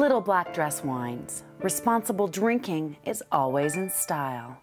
Little Black Dress Wines. Responsible drinking is always in style.